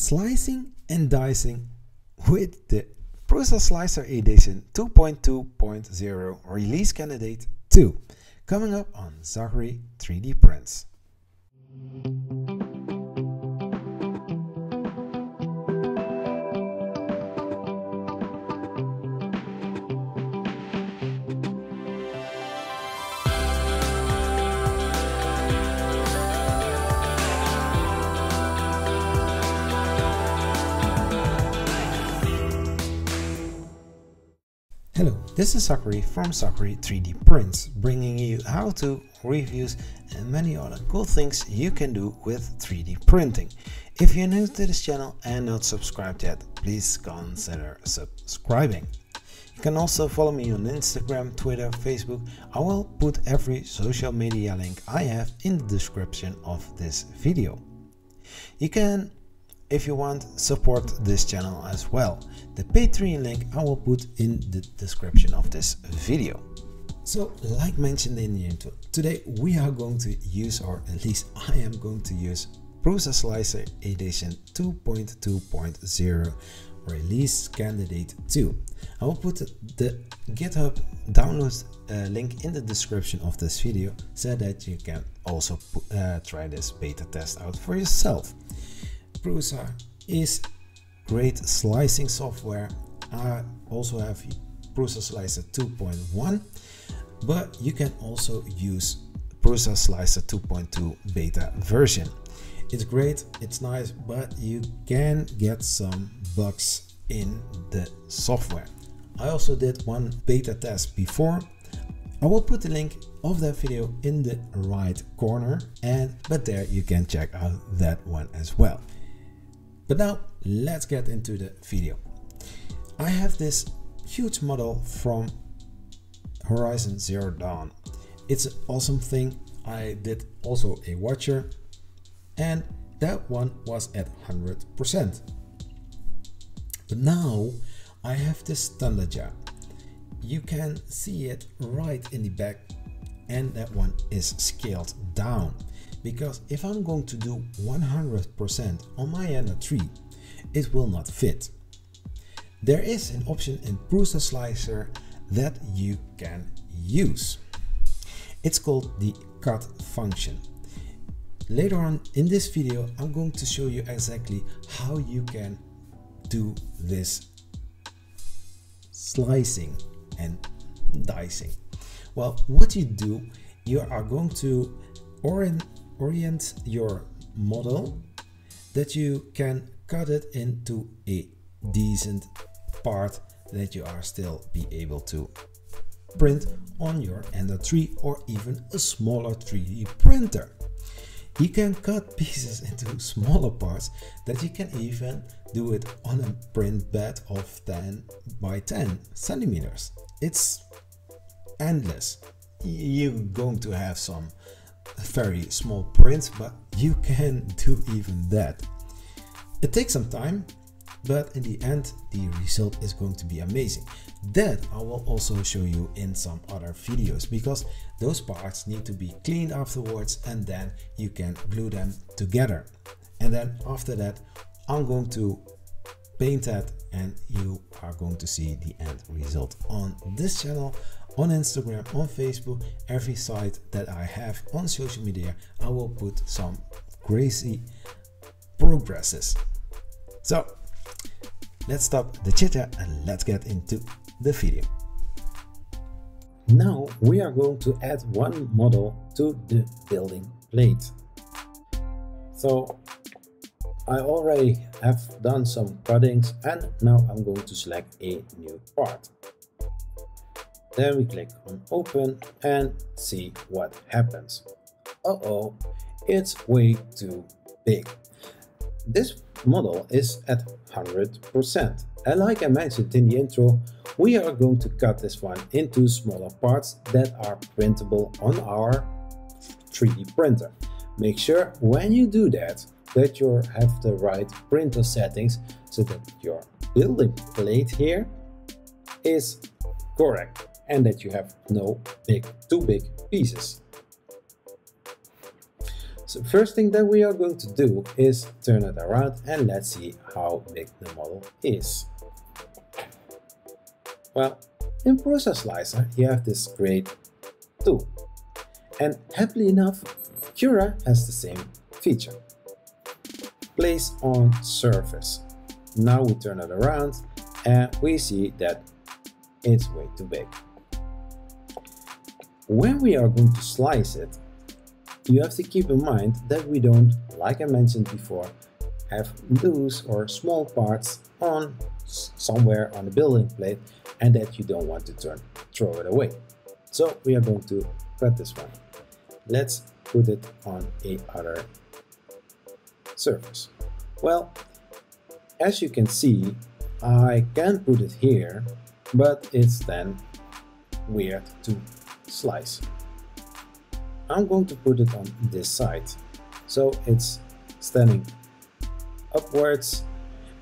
slicing and dicing with the Prusa Slicer Edition 2.2.0 Release Candidate 2, coming up on Zachary 3D Prints. Hello, this is Zachary from Zachary 3D Prints, bringing you how to, reviews and many other cool things you can do with 3D printing. If you're new to this channel and not subscribed yet, please consider subscribing. You can also follow me on Instagram, Twitter, Facebook. I will put every social media link I have in the description of this video. You can if you want support this channel as well. The Patreon link I will put in the description of this video. So like mentioned in the intro, today we are going to use or at least I am going to use Prusa Slicer Edition 2.2.0 release candidate 2. I will put the GitHub download uh, link in the description of this video so that you can also uh, try this beta test out for yourself. Prusa is great slicing software. I also have Prusa Slicer 2.1, but you can also use Prusa Slicer 2.2 beta version. It's great, it's nice, but you can get some bugs in the software. I also did one beta test before. I will put the link of that video in the right corner and but there you can check out that one as well. But now let's get into the video. I have this huge model from Horizon Zero Dawn. It's an awesome thing. I did also a watcher and that one was at 100%. But now I have this Thunderjaw. You can see it right in the back and that one is scaled down because if I'm going to do 100% on my Ender 3, it will not fit. There is an option in Prusa Slicer that you can use. It's called the cut function. Later on in this video, I'm going to show you exactly how you can do this slicing and dicing. Well, what you do, you are going to orient orient your model that you can cut it into a decent part that you are still be able to print on your Ender 3 or even a smaller 3D printer. You can cut pieces into smaller parts that you can even do it on a print bed of 10 by 10 centimeters. It's endless. You're going to have some very small print, but you can do even that. It takes some time, but in the end, the result is going to be amazing. That I will also show you in some other videos because those parts need to be cleaned afterwards and then you can glue them together. And then after that, I'm going to paint that and you are going to see the end result on this channel on Instagram, on Facebook, every site that I have on social media, I will put some crazy progresses. So let's stop the chit chat and let's get into the video. Now we are going to add one model to the building plate. So I already have done some cuttings and now I'm going to select a new part. Then we click on open and see what happens. Uh-oh, it's way too big. This model is at 100%. And like I mentioned in the intro, we are going to cut this one into smaller parts that are printable on our 3D printer. Make sure when you do that, that you have the right printer settings so that your building plate here is correct and that you have no big, too big pieces. So first thing that we are going to do is turn it around and let's see how big the model is. Well, in Prusa Slicer you have this great tool and happily enough Cura has the same feature. Place on surface. Now we turn it around and we see that it's way too big. When we are going to slice it, you have to keep in mind that we don't, like I mentioned before, have loose or small parts on somewhere on the building plate and that you don't want to turn, throw it away. So we are going to cut this one. Let's put it on a other surface. Well, as you can see, I can put it here, but it's then weird to slice. I'm going to put it on this side. So it's standing upwards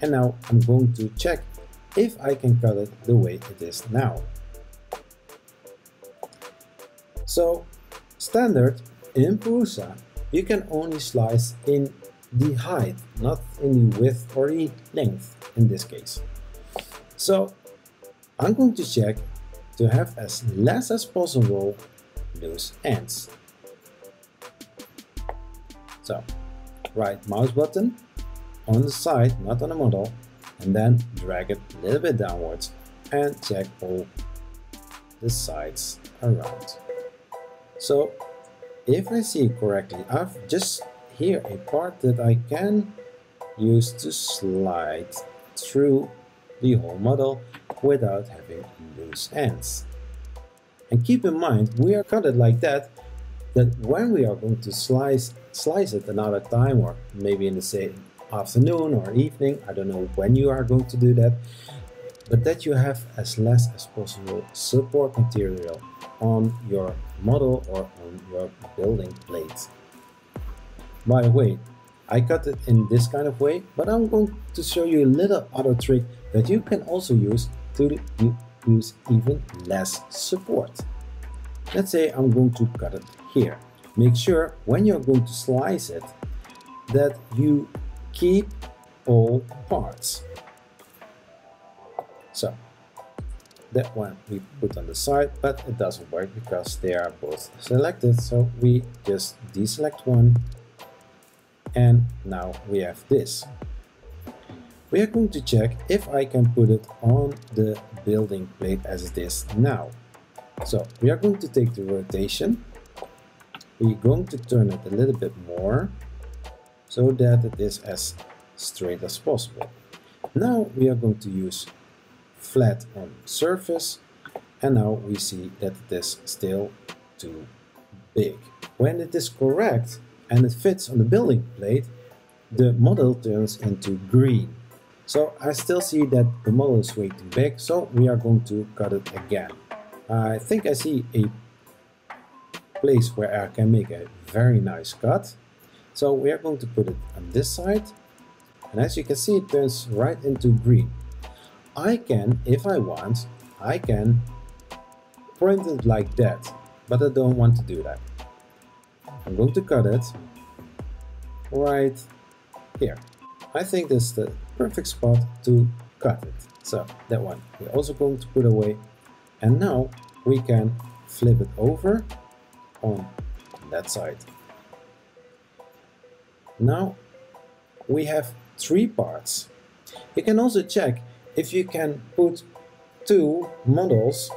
and now I'm going to check if I can cut it the way it is now. So standard in Prusa you can only slice in the height, not in the width or the length in this case. So I'm going to check to have as less as possible loose ends. So right mouse button on the side, not on the model, and then drag it a little bit downwards and check all the sides around. So if I see correctly, I've just here a part that I can use to slide through the whole model without having loose ends. And keep in mind, we are cut it like that, that when we are going to slice, slice it another time or maybe in the same afternoon or evening, I don't know when you are going to do that, but that you have as less as possible support material on your model or on your building plates. By the way, I cut it in this kind of way, but I'm going to show you a little other trick that you can also use to use even less support. Let's say I'm going to cut it here. Make sure when you're going to slice it that you keep all parts. So that one we put on the side, but it doesn't work because they are both selected. So we just deselect one and now we have this. We are going to check if I can put it on the building plate as it is now. So we are going to take the rotation. We're going to turn it a little bit more so that it is as straight as possible. Now we are going to use flat on surface and now we see that it is still too big. When it is correct and it fits on the building plate, the model turns into green. So I still see that the model is way too big, so we are going to cut it again. I think I see a place where I can make a very nice cut. So we are going to put it on this side. And as you can see, it turns right into green. I can, if I want, I can print it like that, but I don't want to do that. I'm going to cut it right here. I think this is the perfect spot to cut it. So that one we're also going to put away. And now we can flip it over on that side. Now we have three parts. You can also check if you can put two models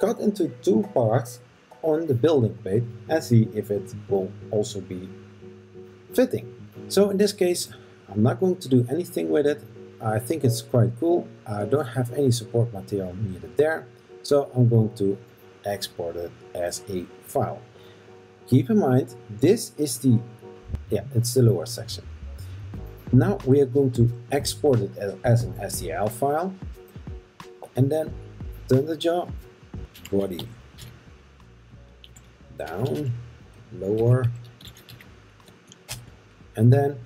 cut into two parts on the building plate and see if it will also be fitting. So in this case, I'm not going to do anything with it. I think it's quite cool. I don't have any support material needed there. So I'm going to export it as a file. Keep in mind, this is the, yeah, it's the lower section. Now we are going to export it as, as an STL file and then turn the job body down, lower, and then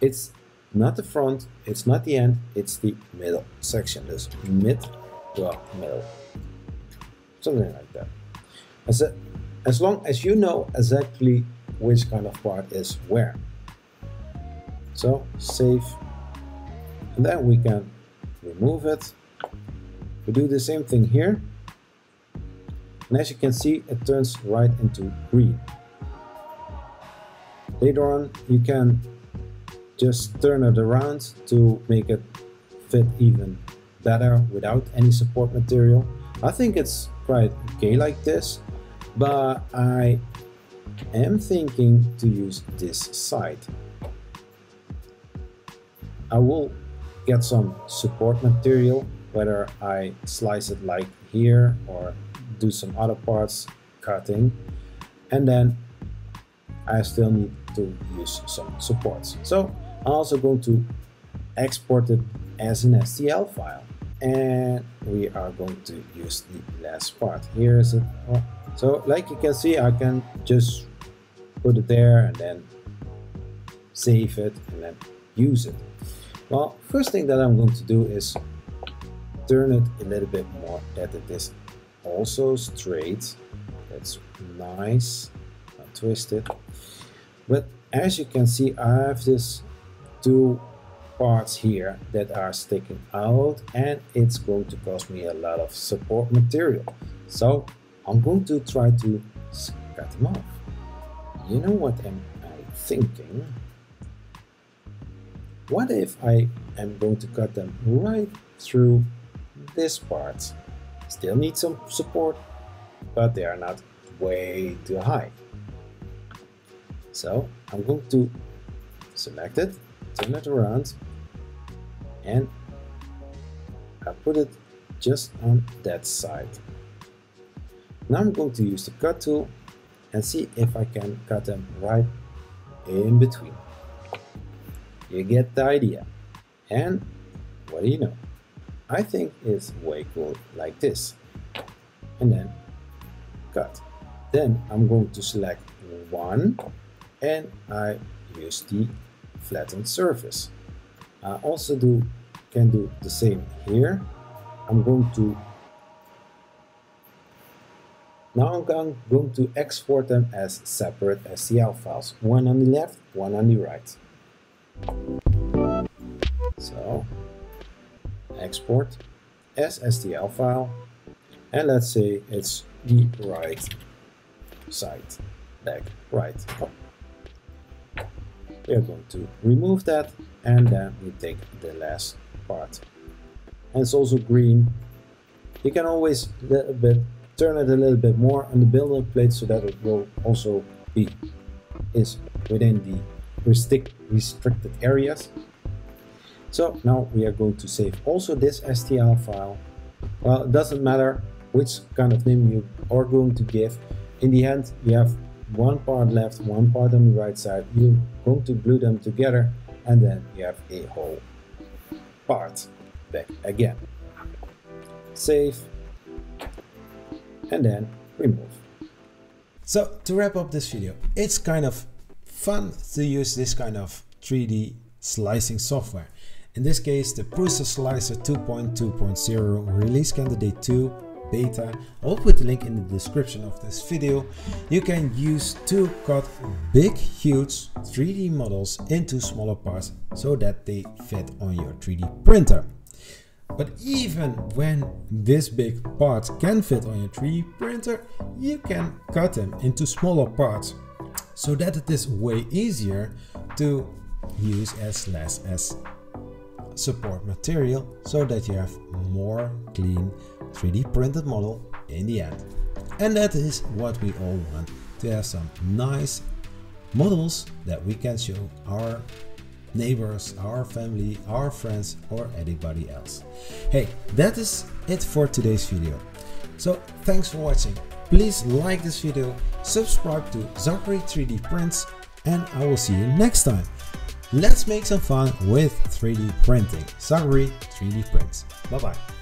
it's not the front, it's not the end, it's the middle section. This mid, well, middle, something like that. As, a, as long as you know exactly which kind of part is where. So save and then we can remove it. We do the same thing here. And as you can see, it turns right into green. Later on, you can just turn it around to make it fit even better without any support material. I think it's quite okay like this, but I am thinking to use this side. I will get some support material, whether I slice it like here or do some other parts cutting, and then I still need to use some supports. So I'm also going to export it as an STL file and we are going to use the last part. Here is it. Oh, so like you can see, I can just put it there and then save it and then use it. Well, first thing that I'm going to do is turn it a little bit more that it is also straight. That's nice, not twisted. But as you can see, I have this two parts here that are sticking out and it's going to cost me a lot of support material. So I'm going to try to cut them off. You know what I'm, I thinking? What if I am going to cut them right through this part? Still need some support, but they are not way too high. So I'm going to select it, turn it around, and I put it just on that side. Now I'm going to use the cut tool and see if I can cut them right in between. You get the idea. And what do you know? I think it's way cool like this. And then cut. Then I'm going to select one and I use the flattened surface. I also do can do the same here. I'm going to now I'm going, to export them as separate STL files, one on the left, one on the right. So export as STL file and let's say it's the right side back right we are going to remove that and then we take the last part. And it's also green. You can always little bit turn it a little bit more on the builder plate so that it will also be is within the restrict, restricted areas. So now we are going to save also this STL file. Well, it doesn't matter which kind of name you are going to give. In the end, you have one part left, one part on the right side. You're going to glue them together and then you have a whole part back again. Save and then remove. So to wrap up this video, it's kind of fun to use this kind of 3D slicing software. In this case, the Prusa Slicer 2.2.0 release candidate 2 beta. I'll put the link in the description of this video. You can use to cut big, huge 3D models into smaller parts so that they fit on your 3D printer. But even when this big parts can fit on your 3D printer, you can cut them into smaller parts so that it is way easier to use as less as support material so that you have more clean 3D printed model in the end. And that is what we all want, to have some nice models that we can show our neighbors, our family, our friends or anybody else. Hey, that is it for today's video. So thanks for watching. Please like this video, subscribe to Zachary 3D Prints, and I will see you next time. Let's make some fun with 3D printing. Zachary 3D Prints. Bye bye.